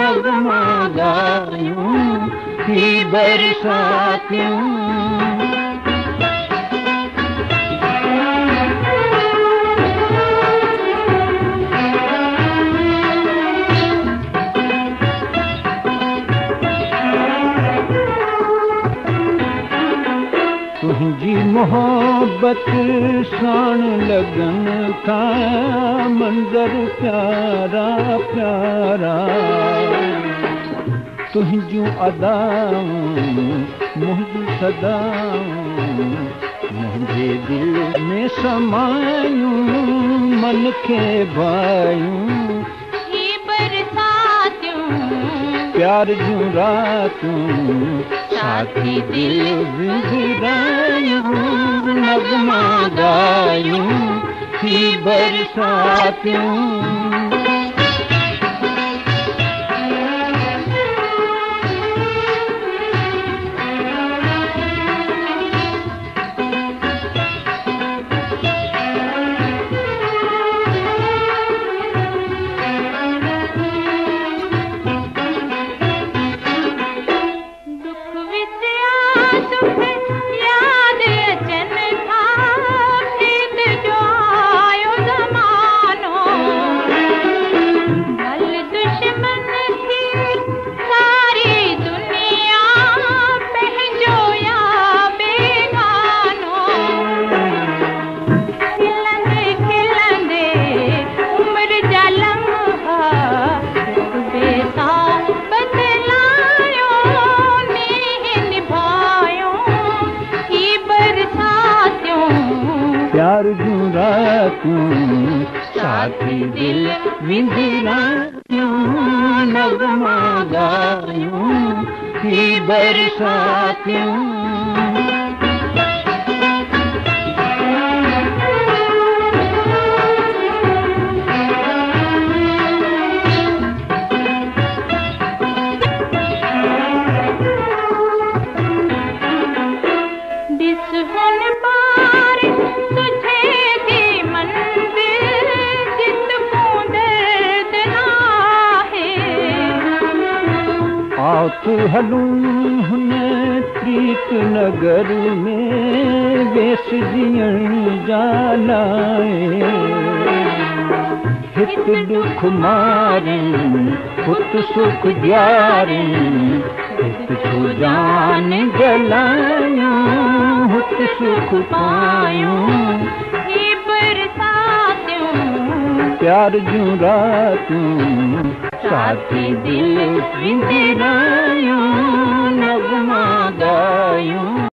نگما ڳايون هي برساتيون محبت ساڻ لگن ٿا منظر پيارا پيارا. تنهنجون ادائون منهنجون سدائون منهنجي دل ۾ سمايون من کي ڀايون. پيار جون راتيون ساٿي دل وندرايون نگما ڳايون هي برساتيون तुझे प्यार जुरा क्यों साथी दिल विंदिरा क्यों नगमा गायूं ही बरसा क्यों आत हलूं हुन प्रीत नगर में वेस जीअण जालाए। हित दुख मारनि पुत सुख ॾियारनि हित छो जान जलायूं हुत सुख पायूं प्यार जूं रातियूं وندرايون نگما ڳايون